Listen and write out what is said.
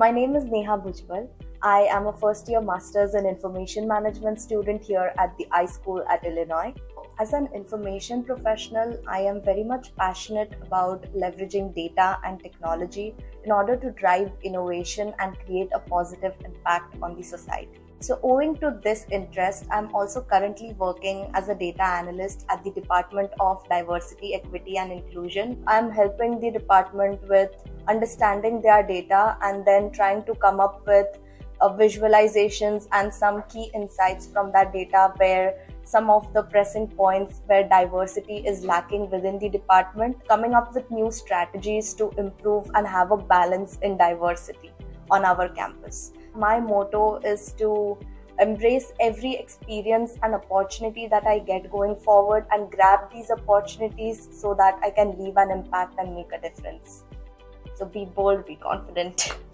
My name is Neha Bhujbal. I am a first year master's in information management student here at the iSchool at Illinois. As an information professional, I am very much passionate about leveraging data and technology in order to drive innovation and create a positive impact on the society. So, owing to this interest, I'm also currently working as a data analyst at the Department of Diversity, Equity and Inclusion. I'm helping the department with understanding their data and then trying to come up with uh, visualizations and some key insights from that data where some of the pressing points where diversity is lacking within the department, coming up with new strategies to improve and have a balance in diversity on our campus. My motto is to embrace every experience and opportunity that I get going forward and grab these opportunities so that I can leave an impact and make a difference. So be bold, be confident.